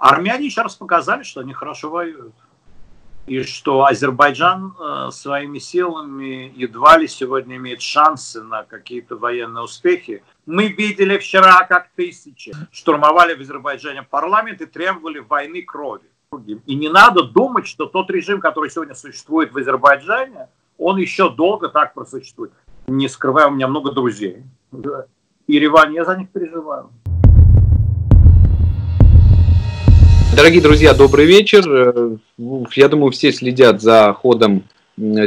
армяне еще раз показали, что они хорошо воюют. И что Азербайджан э, своими силами едва ли сегодня имеет шансы на какие-то военные успехи. Мы видели вчера, как тысячи штурмовали в Азербайджане парламент и требовали войны крови. И не надо думать, что тот режим, который сегодня существует в Азербайджане, он еще долго так просуществует. Не скрываю, у меня много друзей. И Ереван, я за них переживаю. Дорогие друзья, добрый вечер. Э, я думаю, все следят за ходом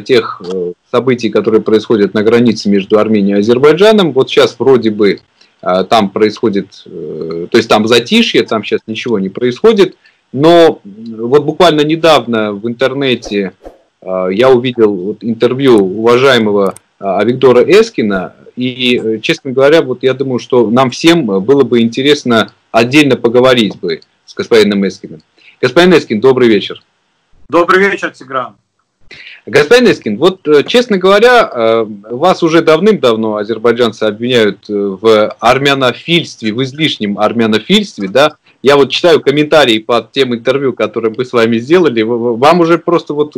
тех э, событий, которые происходят на границе между Арменией и Азербайджаном. Вот сейчас вроде бы э, там происходит, то есть там затишье, там сейчас ничего не происходит. Но вот буквально недавно в интернете я увидел интервью уважаемого Виктора Эскина, и, честно говоря, вот я думаю, что нам всем было бы интересно отдельно поговорить бы с господином Эскиным. Господин Эскин, добрый вечер. Добрый вечер, Тигран. Господин Эскин, вот, э, честно говоря, э, вас уже давным-давно азербайджанцы обвиняют э, в армянофильстве, в излишнем армянофильстве, да, я вот читаю комментарии под тем интервью, которое мы с вами сделали, вам уже просто вот,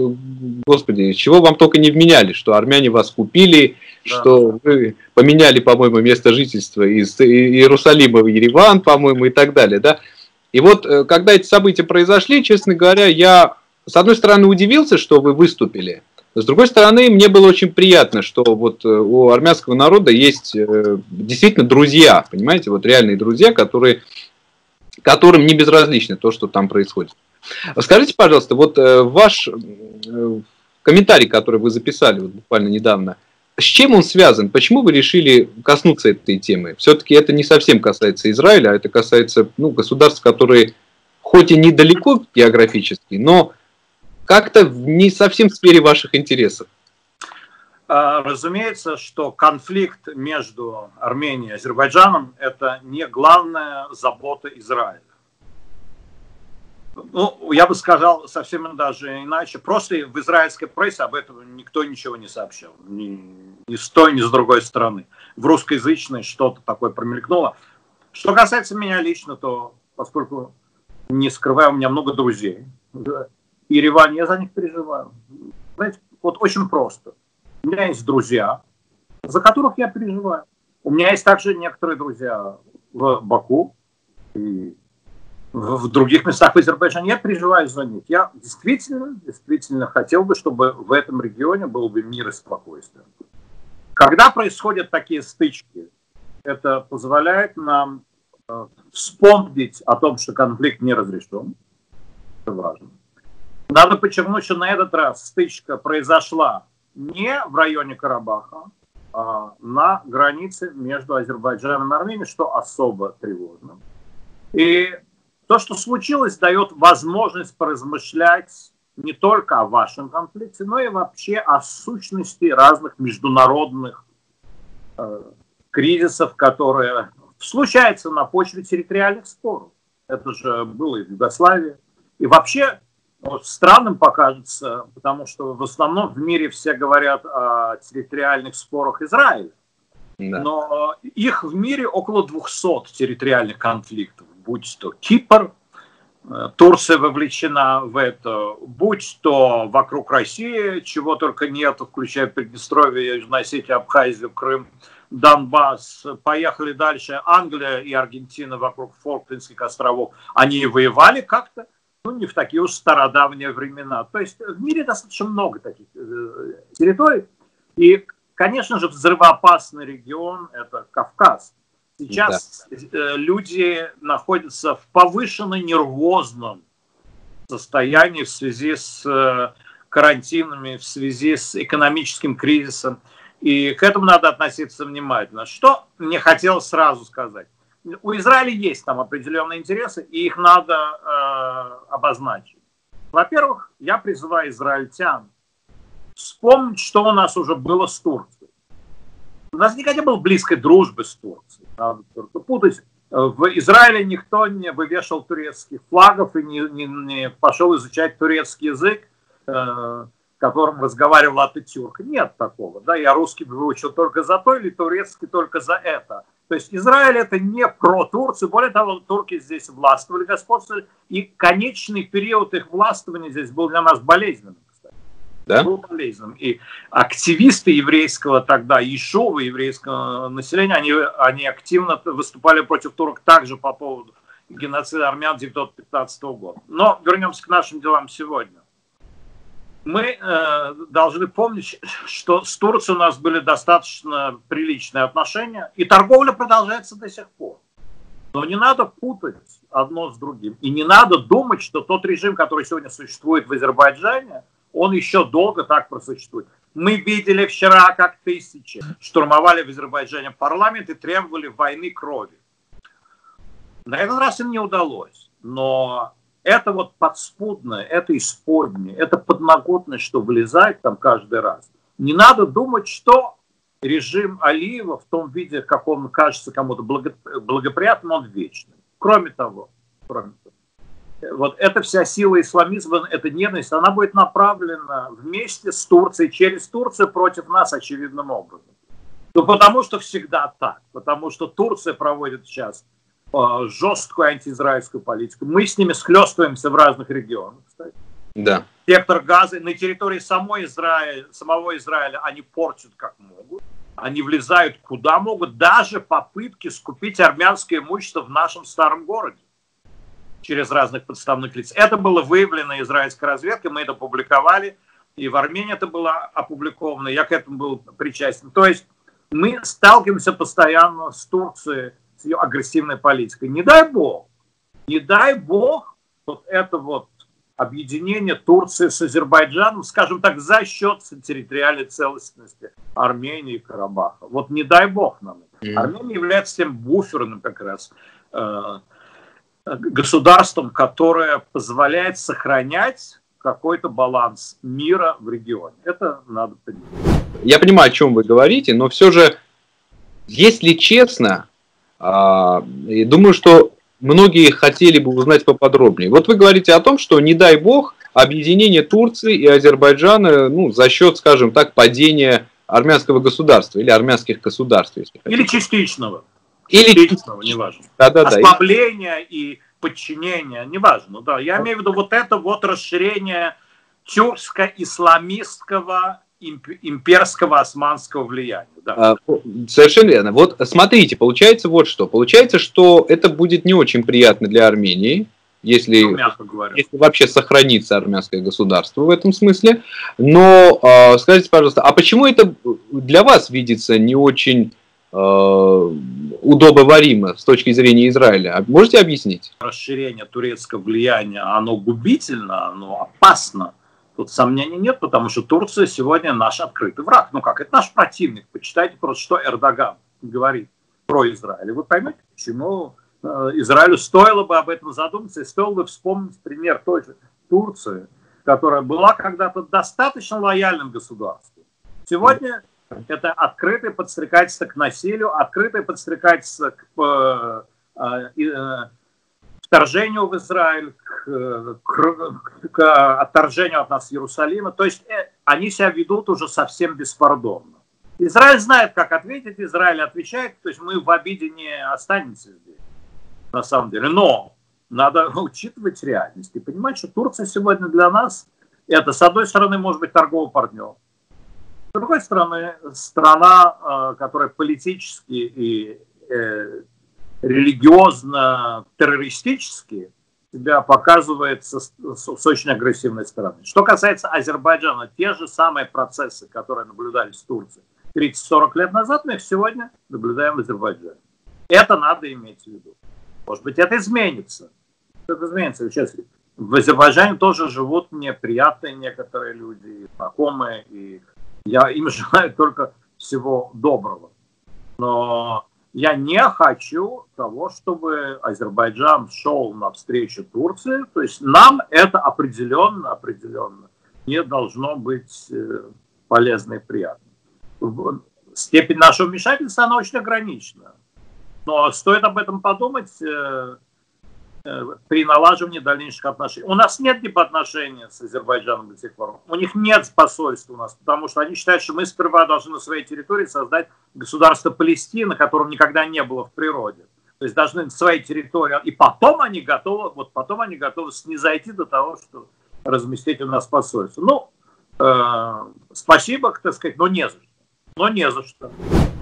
господи, чего вам только не вменяли, что армяне вас купили, да. что вы поменяли, по-моему, место жительства из Иерусалима в Ереван, по-моему, и так далее, да. И вот, э, когда эти события произошли, честно говоря, я, с одной стороны, удивился, что вы выступили, с другой стороны, мне было очень приятно, что вот э, у армянского народа есть э, действительно друзья, понимаете, вот реальные друзья, которые, которым не безразлично то, что там происходит. Скажите, пожалуйста, вот ваш комментарий, который вы записали вот буквально недавно, с чем он связан? Почему вы решили коснуться этой темы? Все-таки это не совсем касается Израиля, а это касается ну, государств, которые хоть и недалеко географически, но как-то не совсем в сфере ваших интересов. А, разумеется, что конфликт между Арменией и Азербайджаном – это не главная забота Израиля ну, я бы сказал совсем даже иначе. Просто в израильской прессе об этом никто ничего не сообщал. Ни, ни с той, ни с другой стороны. В русскоязычной что-то такое промелькнуло. Что касается меня лично, то поскольку не скрываю, у меня много друзей. И Ереван, я за них переживаю. Знаете, вот очень просто. У меня есть друзья, за которых я переживаю. У меня есть также некоторые друзья в Баку и в других местах в Азербайджане, я переживаю за них. Я действительно, действительно хотел бы, чтобы в этом регионе был бы мир и спокойствие. Когда происходят такие стычки, это позволяет нам э, вспомнить о том, что конфликт не разрешен. Это важно. Надо подчеркнуть, что на этот раз стычка произошла не в районе Карабаха, а на границе между Азербайджаном и Арменией, что особо тревожно. И то, что случилось, дает возможность поразмышлять не только о вашем конфликте, но и вообще о сущности разных международных э, кризисов, которые случаются на почве территориальных споров. Это же было и в Югославии. И вообще вот, странным покажется, потому что в основном в мире все говорят о территориальных спорах Израиля. Да. Но их в мире около 200 территориальных конфликтов будь то Кипр, э, Турция вовлечена в это, будь то вокруг России, чего только нет, включая Приднестровье, Южная Осетия, Абхазию, Крым, Донбасс, поехали дальше, Англия и Аргентина вокруг Фолклендских островов, они воевали как-то, ну, не в такие уж стародавние времена. То есть в мире достаточно много таких э, территорий. И, конечно же, взрывоопасный регион – это Кавказ. Сейчас да. Э, люди находятся в повышенно нервозном состоянии в связи с э, карантинами, в связи с экономическим кризисом. И к этому надо относиться внимательно. Что мне хотелось сразу сказать. У Израиля есть там определенные интересы, и их надо э, обозначить. Во-первых, я призываю израильтян вспомнить, что у нас уже было с Турцией. У нас никогда не было близкой дружбы с Турцией. Надо только путать. В Израиле никто не вывешивал турецких флагов и не, не, не пошел изучать турецкий язык, э, которым разговаривал Ататюрк. Нет такого. Да? Я русский выучил только за то или турецкий только за это. То есть Израиль это не про Турцию, более того, турки здесь властвовали, господствовали, и конечный период их властвования здесь был для нас болезненным. Да? Был. И активисты еврейского тогда, Ешова, еврейского населения, они, они активно выступали против турок также по поводу геноцида армян 1915 года. Но вернемся к нашим делам сегодня мы э, должны помнить, что с Турцией у нас были достаточно приличные отношения, и торговля продолжается до сих пор. Но не надо путать одно с другим. И не надо думать, что тот режим, который сегодня существует в Азербайджане, он еще долго так просуществует. Мы видели вчера, как тысячи штурмовали в Азербайджане парламент и требовали войны крови. На этот раз им не удалось. Но это вот подспудное, это исподнее, это подноготное, что влезает там каждый раз. Не надо думать, что режим Алиева в том виде, как он кажется кому-то благоприятным, он вечный. Кроме того, кроме того, вот эта вся сила исламизма, эта ненависть, она будет направлена вместе с Турцией, через Турцию против нас очевидным образом. Ну, потому что всегда так. Потому что Турция проводит сейчас Э, жесткую антиизраильскую политику. Мы с ними схлестываемся в разных регионах, кстати. Да. Сектор газа на территории самой Израиля, самого Израиля они портят как могут. Они влезают куда могут. Даже попытки скупить армянское имущество в нашем старом городе через разных подставных лиц. Это было выявлено израильской разведкой, мы это публиковали, и в Армении это было опубликовано, я к этому был причастен. То есть мы сталкиваемся постоянно с Турцией, с ее агрессивной политикой. Не дай бог, не дай бог вот это вот объединение Турции с Азербайджаном, скажем так, за счет территориальной целостности Армении и Карабаха. Вот не дай бог нам. Mm. Армения является тем буферным как раз э, государством, которое позволяет сохранять какой-то баланс мира в регионе. Это надо понимать. Я понимаю, о чем вы говорите, но все же, если честно, и думаю, что многие хотели бы узнать поподробнее. Вот вы говорите о том, что, не дай бог, объединение Турции и Азербайджана ну, за счет, скажем так, падения армянского государства или армянских государств. Если или частичного. Или частичного, неважно. Да, да, Ослабление да. и подчинение, неважно. Да. Я имею в виду вот это вот расширение тюркско-исламистского имперского османского влияния. Да. А, совершенно верно. Вот смотрите, получается вот что. Получается, что это будет не очень приятно для Армении, если, ну, если вообще сохранится армянское государство в этом смысле. Но э, скажите, пожалуйста, а почему это для вас видится не очень удобоваримо с точки зрения Израиля? Можете объяснить? Расширение турецкого влияния, оно губительно, оно опасно Тут сомнений нет, потому что Турция сегодня наш открытый враг. Ну как, это наш противник. Почитайте просто, что Эрдоган говорит про Израиль. Вы поймете, почему э, Израилю стоило бы об этом задуматься и стоило бы вспомнить пример той же Турции, которая была когда-то достаточно лояльным государством. Сегодня это открытое подстрекательство к насилию, открытое подстрекательство к, э, э, вторжению в Израиль, к, к, к отторжению от нас Иерусалима. То есть э, они себя ведут уже совсем беспардонно. Израиль знает, как ответить, Израиль отвечает, то есть мы в обиде не останемся здесь, на самом деле. Но надо учитывать реальность и понимать, что Турция сегодня для нас это, с одной стороны, может быть торговый партнер, с другой стороны, страна, э, которая политически и э, религиозно-террористически себя показывает с, с, очень агрессивной стороны. Что касается Азербайджана, те же самые процессы, которые наблюдались в Турции 30-40 лет назад, мы их сегодня наблюдаем в Азербайджане. Это надо иметь в виду. Может быть, это изменится. Это изменится. Сейчас в Азербайджане тоже живут неприятные некоторые люди, знакомые, и я им желаю только всего доброго. Но я не хочу того, чтобы Азербайджан шел навстречу Турции. То есть нам это определенно, определенно не должно быть э, полезно и приятно. Степень нашего вмешательства, она очень ограничена. Но стоит об этом подумать. Э, при налаживании дальнейших отношений. У нас нет отношений с Азербайджаном до сих пор. У них нет посольства у нас, потому что они считают, что мы сперва должны на своей территории создать государство Палестина, которого никогда не было в природе. То есть должны на своей территории, и потом они готовы, вот потом они готовы снизойти до того, что разместить у нас посольство. Ну, э, спасибо, так сказать, но не за что. Но не за что.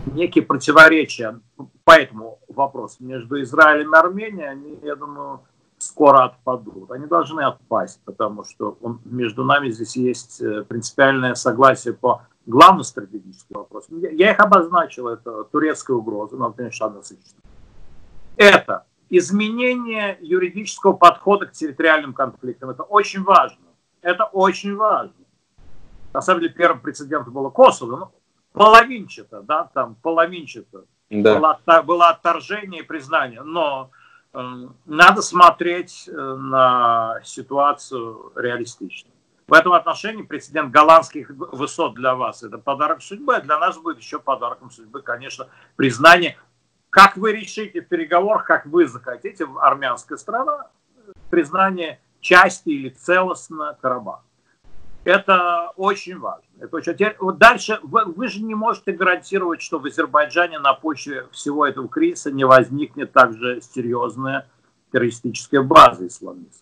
Некие противоречия по этому вопросу между Израилем и Арменией, они, я думаю, скоро отпадут. Они должны отпасть, потому что он, между нами здесь есть э, принципиальное согласие по главным стратегическим вопросам. Я, я их обозначил, это турецкая угроза, но, конечно, однозначно. Это изменение юридического подхода к территориальным конфликтам. Это очень важно. Это очень важно. На самом деле, первым прецедентом было Косово, ну, половинчато, да, там половинчато. Да. Было, было отторжение и признание. Но э, надо смотреть э, на ситуацию реалистично. В этом отношении прецедент голландских высот для вас – это подарок судьбы, а для нас будет еще подарком судьбы, конечно, признание. Как вы решите в переговорах, как вы захотите, армянская страна, признание части или целостно Карабаха. Это очень важно. Это очень... Вот дальше вы, вы же не можете гарантировать, что в Азербайджане на почве всего этого кризиса не возникнет также серьезная террористическая база исламистов.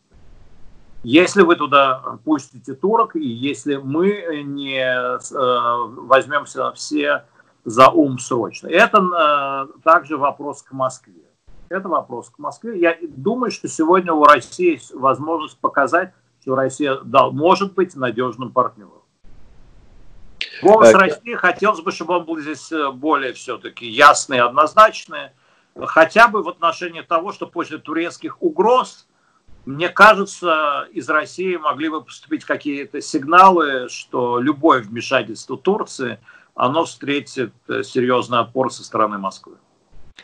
Если вы туда пустите турок, и если мы не э, возьмемся все за ум срочно. Это э, также вопрос к Москве. Это вопрос к Москве. Я думаю, что сегодня у России есть возможность показать, что Россия да, может быть надежным партнером. Голос так. России хотелось бы, чтобы он был здесь э, более все-таки ясный и однозначный, хотя бы в отношении того, что после турецких угроз, мне кажется, из России могли бы поступить какие-то сигналы, что любое вмешательство Турции, оно встретит э, серьезный отпор со стороны Москвы.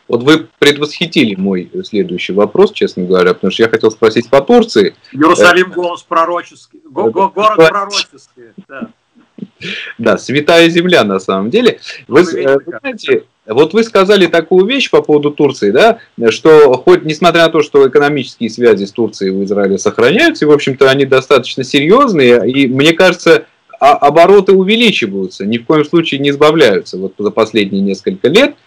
Вот вы предвосхитили мой следующий вопрос, честно говоря, потому что я хотел спросить по Турции. Иерусалим голос пророческий, город пророческий, да. Да, святая земля на самом деле. Вы, э, вы знаете, вот вы сказали такую вещь по поводу Турции, да, что хоть несмотря на то, что экономические связи с Турцией в Израиле сохраняются, и, в общем-то, они достаточно серьезные, и мне кажется, обороты увеличиваются, ни в коем случае не избавляются вот за последние несколько лет –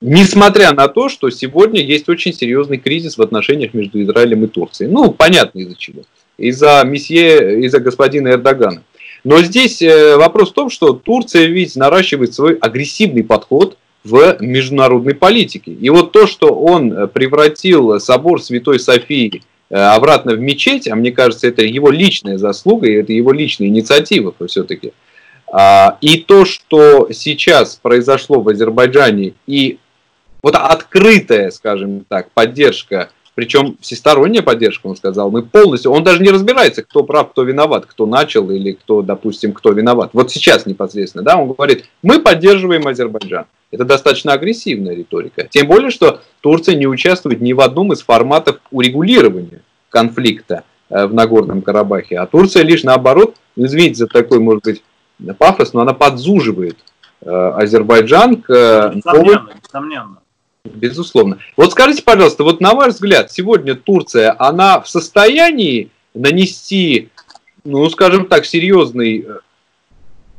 Несмотря на то, что сегодня есть очень серьезный кризис в отношениях между Израилем и Турцией. Ну, понятно из-за чего. Из-за месье, из-за господина Эрдогана. Но здесь э, вопрос в том, что Турция ведь наращивает свой агрессивный подход в международной политике. И вот то, что он превратил собор Святой Софии э, обратно в мечеть, а мне кажется, это его личная заслуга, и это его личная инициатива все-таки. А, и то, что сейчас произошло в Азербайджане, и вот открытая, скажем так, поддержка, причем всесторонняя поддержка, он сказал, мы полностью, он даже не разбирается, кто прав, кто виноват, кто начал или кто, допустим, кто виноват. Вот сейчас непосредственно, да, он говорит, мы поддерживаем Азербайджан. Это достаточно агрессивная риторика. Тем более, что Турция не участвует ни в одном из форматов урегулирования конфликта э, в Нагорном Карабахе. А Турция лишь наоборот, ну, извините за такой, может быть, пафос, но она подзуживает э, Азербайджан к... Э, несомненно, несомненно. Безусловно. Вот скажите, пожалуйста, вот на ваш взгляд, сегодня Турция, она в состоянии нанести, ну, скажем так, серьезный э,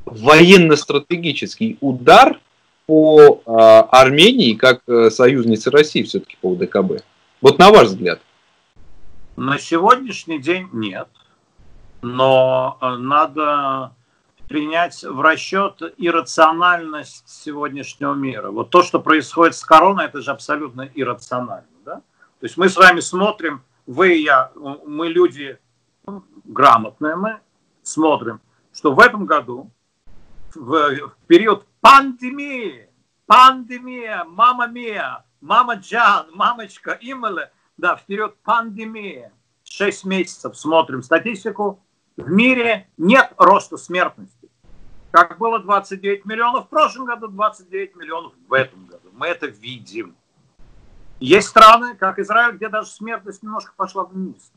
военно-стратегический удар по э, Армении как э, союзнице России все-таки по УДКБ? Вот на ваш взгляд. На сегодняшний день нет. Но э, надо принять в расчет иррациональность сегодняшнего мира. Вот то, что происходит с короной, это же абсолютно иррационально. Да? То есть мы с вами смотрим, вы и я, мы люди ну, грамотные, мы смотрим, что в этом году, в, в период пандемии, пандемия, мама мия, мама Джан, мамочка Имеле, да, в период пандемии, 6 месяцев смотрим статистику, в мире нет роста смертности. Как было 29 миллионов в прошлом году, 29 миллионов в этом году. Мы это видим. Есть страны, как Израиль, где даже смертность немножко пошла вниз.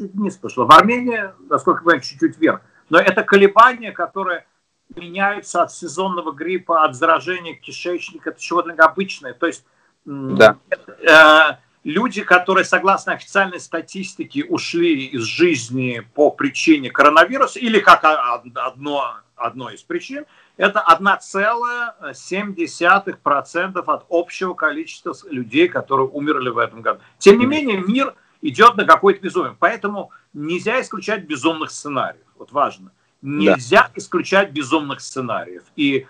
Чуть вниз пошла. В Армении, насколько мы чуть-чуть вверх. Но это колебания, которые меняются от сезонного гриппа, от заражения кишечника, это чего-то обычное. То есть да. э, люди, которые, согласно официальной статистике, ушли из жизни по причине коронавируса, или как одно, одно из причин, это 1,7% от общего количества людей, которые умерли в этом году. Тем не менее, мир идет на какой-то безумие. Поэтому нельзя исключать безумных сценариев. Вот важно. Нельзя да. исключать безумных сценариев. И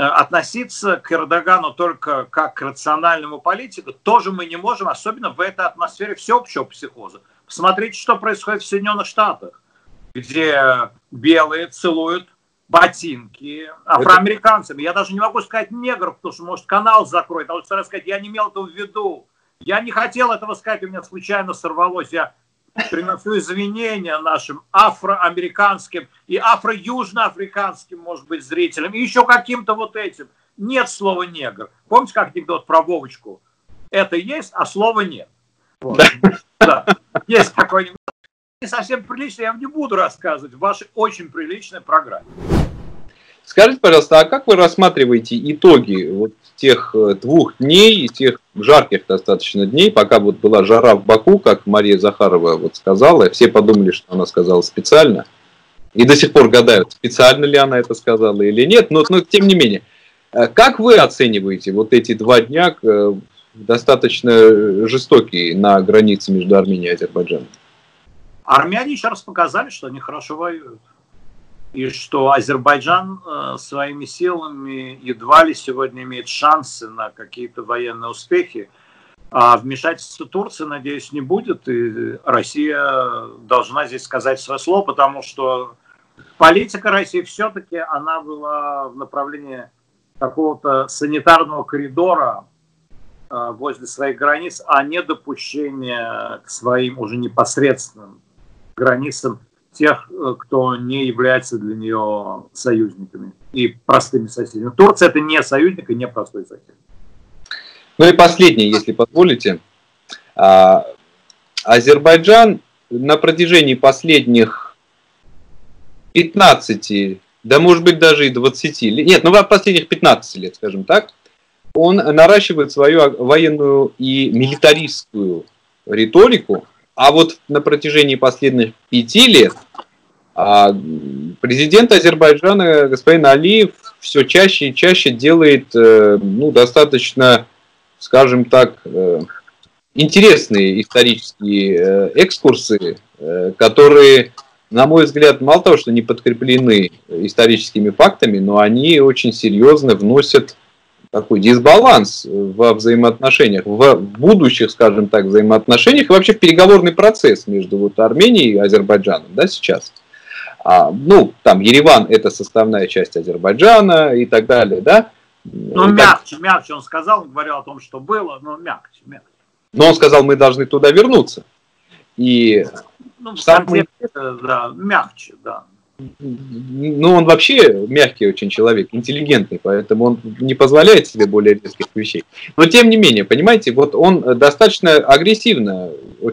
Э, относиться к Эрдогану только как к рациональному политику тоже мы не можем, особенно в этой атмосфере всеобщего психоза. Посмотрите, что происходит в Соединенных Штатах, где белые целуют ботинки афроамериканцам. Я даже не могу сказать негров, потому что, может, канал закроет. А лучше сказать, я не имел этого в виду. Я не хотел этого сказать, у меня случайно сорвалось. Я приношу извинения нашим афроамериканским и афро-южноафриканским, может быть, зрителям, и еще каким-то вот этим. Нет слова негр. Помните, как анекдот про Вовочку? Это есть, а слова нет. Вот. Да. Есть такой анекдот. Не совсем прилично, я вам не буду рассказывать в вашей очень приличной программе. Скажите, пожалуйста, а как вы рассматриваете итоги вот тех э, двух дней, тех жарких достаточно дней, пока вот была жара в Баку, как Мария Захарова вот сказала, все подумали, что она сказала специально, и до сих пор гадают, специально ли она это сказала или нет, но, но тем не менее. Э, как вы оцениваете вот эти два дня, э, достаточно жестокие на границе между Арменией и Азербайджаном? Армяне еще раз показали, что они хорошо воюют и что Азербайджан э, своими силами едва ли сегодня имеет шансы на какие-то военные успехи. А вмешательства Турции, надеюсь, не будет, и Россия должна здесь сказать свое слово, потому что политика России все-таки она была в направлении какого-то санитарного коридора э, возле своих границ, а не допущения к своим уже непосредственным границам тех, э, кто не является для нее союзниками и простыми соседями. Турция это не союзник и не простой сосед. Ну и последнее, если позволите. А, Азербайджан на протяжении последних 15, да может быть даже и 20 лет, нет, ну последних 15 лет, скажем так, он наращивает свою военную и милитаристскую риторику, а вот на протяжении последних пяти лет а, президент Азербайджана господин Алиев все чаще и чаще делает э, ну, достаточно, скажем так, э, интересные исторические э, экскурсы, которые, на мой взгляд, мало того, что не подкреплены историческими фактами, но они очень серьезно вносят такой дисбаланс во взаимоотношениях, в будущих, скажем так, взаимоотношениях и вообще в переговорный процесс между вот Арменией и Азербайджаном, да, сейчас. А, ну, там Ереван это составная часть Азербайджана и так далее, да. Ну, мягче, так... мягче он сказал, он говорил о том, что было, но мягче, мягче. Но он сказал, мы должны туда вернуться. И ну, в самый... да, мягче, да ну, он вообще мягкий очень человек, интеллигентный, поэтому он не позволяет себе более резких вещей. Но тем не менее, понимаете, вот он достаточно агрессивно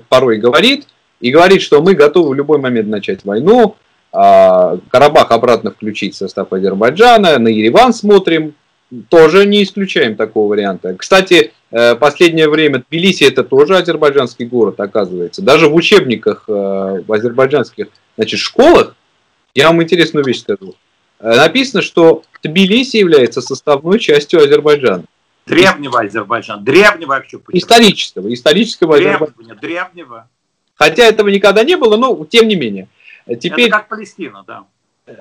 порой говорит, и говорит, что мы готовы в любой момент начать войну, а Карабах обратно включить состав Азербайджана, на Ереван смотрим, тоже не исключаем такого варианта. Кстати, э, последнее время Тбилиси это тоже азербайджанский город, оказывается. Даже в учебниках э, в азербайджанских значит, школах я вам интересную вещь скажу. Э, написано, что Тбилиси является составной частью Азербайджана. Древнего Азербайджана. Древнего, я хочу Исторического. Исторического древнего, Азербайджана. Древнего. Хотя этого никогда не было, но тем не менее. Теперь... Это как Палестина, да. Э,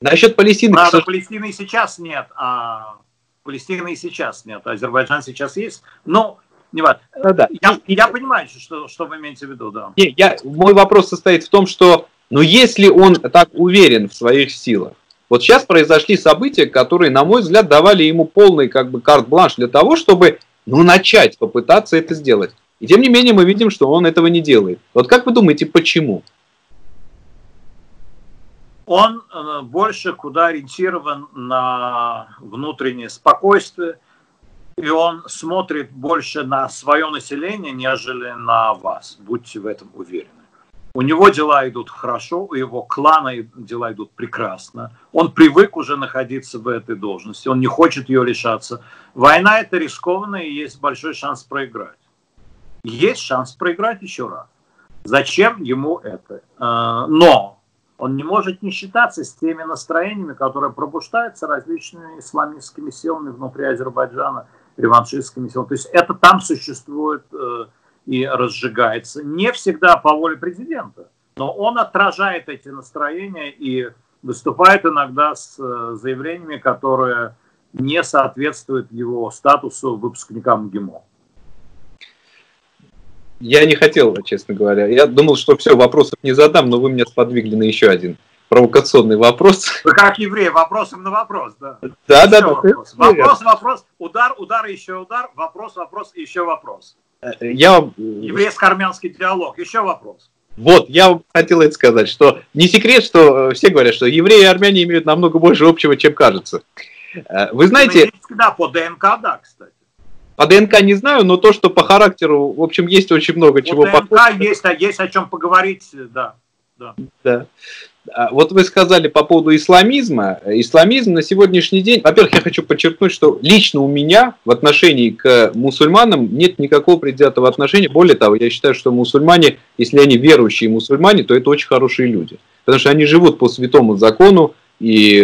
насчет Палестины... Правда, кстати... Палестины и сейчас нет, а Палестины и сейчас нет. Азербайджан сейчас есть. Но не важно. Да, да. Я, я понимаю, что, что вы имеете в виду, да. Не, я, мой вопрос состоит в том, что но если он так уверен в своих силах, вот сейчас произошли события, которые, на мой взгляд, давали ему полный как бы карт-бланш для того, чтобы ну, начать попытаться это сделать. И тем не менее мы видим, что он этого не делает. Вот как вы думаете, почему? Он э, больше куда ориентирован на внутреннее спокойствие, и он смотрит больше на свое население, нежели на вас. Будьте в этом уверены. У него дела идут хорошо, у его клана дела идут прекрасно. Он привык уже находиться в этой должности, он не хочет ее лишаться. Война это рискованно и есть большой шанс проиграть. есть шанс проиграть еще раз. Зачем ему это? Э, но он не может не считаться с теми настроениями, которые пробуждаются различными исламистскими силами внутри Азербайджана, реваншистскими силами. То есть это там существует э, и разжигается. Не всегда по воле президента, но он отражает эти настроения и выступает иногда с э, заявлениями, которые не соответствуют его статусу выпускника МГИМО. Я не хотел, честно говоря. Я думал, что все, вопросов не задам, но вы меня сподвигли на еще один провокационный вопрос. Вы как еврей, вопросом на вопрос, да? Да, да, да. Вопрос. вопрос, вопрос, удар, удар, еще удар, вопрос, вопрос, еще вопрос. Э, я... Еврейско-армянский диалог, еще вопрос. Вот, я хотел это сказать, что не секрет, что э, все говорят, что евреи и армяне имеют намного больше общего, чем кажется. Э, вы знаете... Да, по ДНК, да, кстати. По ДНК не знаю, но то, что по характеру, в общем, есть очень много по чего. По ДНК есть, а есть о чем поговорить, да. Да. да. А, вот вы сказали по поводу исламизма. Исламизм на сегодняшний день, во-первых, я хочу подчеркнуть, что лично у меня в отношении к мусульманам нет никакого предвзятого отношения. Более того, я считаю, что мусульмане, если они верующие мусульмане, то это очень хорошие люди. Потому что они живут по святому закону, и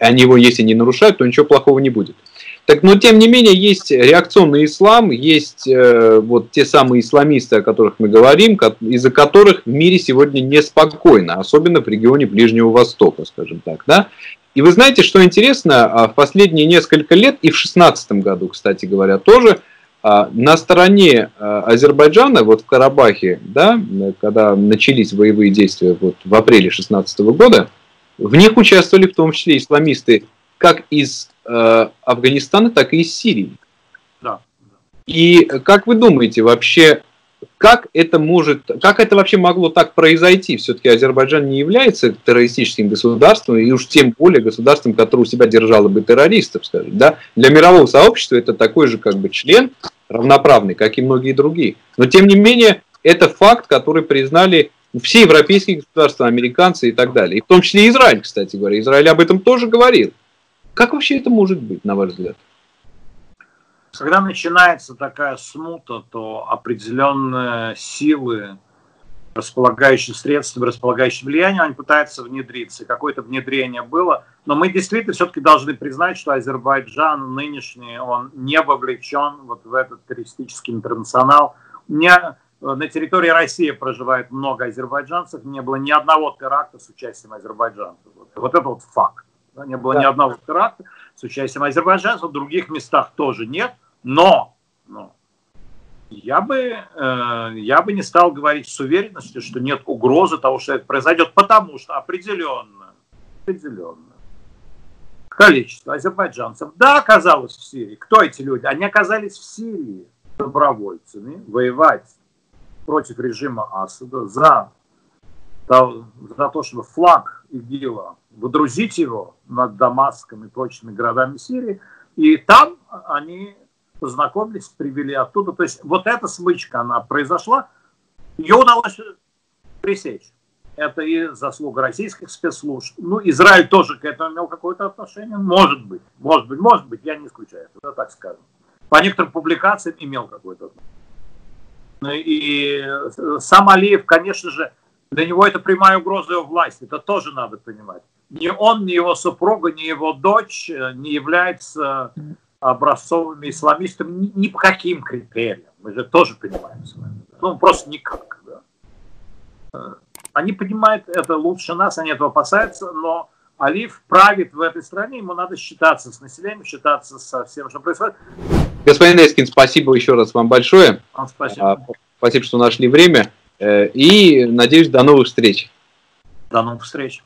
они его, если не нарушают, то ничего плохого не будет. Так, но тем не менее есть реакционный ислам, есть э, вот те самые исламисты, о которых мы говорим, из-за которых в мире сегодня неспокойно, особенно в регионе Ближнего Востока, скажем так, да. И вы знаете, что интересно, а в последние несколько лет, и в 2016 году, кстати говоря, тоже, а, на стороне а, Азербайджана, вот в Карабахе, да, когда начались боевые действия вот в апреле 2016 года, в них участвовали в том числе исламисты как из э, Афганистана, так и из Сирии. Да. И как вы думаете, вообще, как это может, как это вообще могло так произойти? Все-таки Азербайджан не является террористическим государством, и уж тем более государством, которое у себя держало бы террористов, скажем, да? Для мирового сообщества это такой же как бы член, равноправный, как и многие другие. Но тем не менее, это факт, который признали все европейские государства, американцы и так далее. И в том числе Израиль, кстати говоря. Израиль об этом тоже говорил. Как вообще это может быть, на ваш взгляд? Когда начинается такая смута, то определенные силы, располагающие средства, располагающие влияние, они пытаются внедриться. Какое-то внедрение было. Но мы действительно все-таки должны признать, что Азербайджан нынешний, он не вовлечен вот в этот террористический интернационал. Не, на территории России проживает много азербайджанцев, не было ни одного теракта с участием азербайджанцев. Вот это вот факт. Да, не было да. ни одного теракта с участием азербайджанцев, в других местах тоже нет. Но, но я, бы, э, я бы не стал говорить с уверенностью, что нет угрозы того, что это произойдет, потому что определенно, определенно количество азербайджанцев, да, оказалось в Сирии. Кто эти люди? Они оказались в Сирии добровольцами воевать против режима Асада за за то, чтобы флаг ИГИЛа, выдрузить его над Дамаском и прочими городами Сирии. И там они познакомились, привели оттуда. То есть вот эта смычка, она произошла, ее удалось пресечь. Это и заслуга российских спецслужб. Ну, Израиль тоже к этому имел какое-то отношение. Может быть, может быть, может быть, я не исключаю это, так скажем. По некоторым публикациям имел какое-то отношение. Ну и сам Алиев, конечно же, для него это прямая угроза его власти. Это тоже надо понимать. Ни он, ни его супруга, ни его дочь э, не являются образцовыми исламистами ни, по каким критериям. Мы же тоже понимаем с вами. Ну, просто никак. Да. Э, они понимают это лучше нас, они этого опасаются, но Алиф правит в этой стране, ему надо считаться с населением, считаться со всем, что происходит. Господин Эскин, спасибо еще раз вам большое. Вам спасибо. А, спасибо, что нашли время. Э, и надеюсь, до новых встреч. До новых встреч.